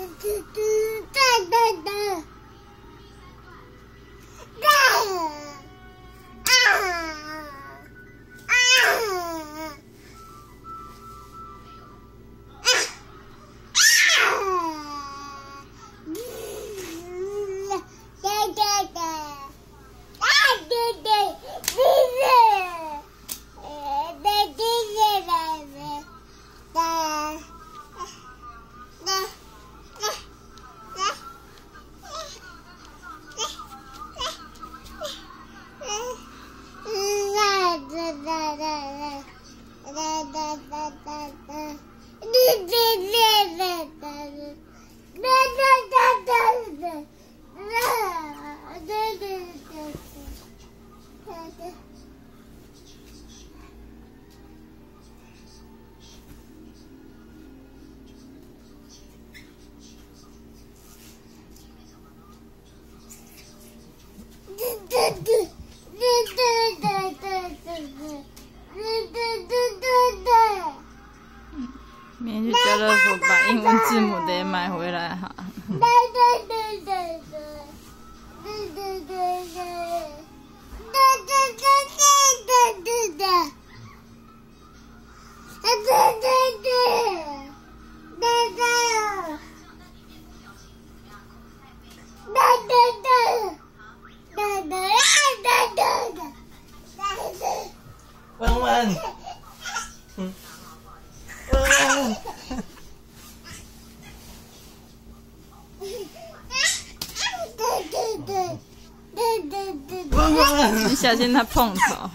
对，对，对，对，对。明天去家乐福把英文字母得买回来哈。嗯。嗯，嗯，问问，问问。你小心他碰头。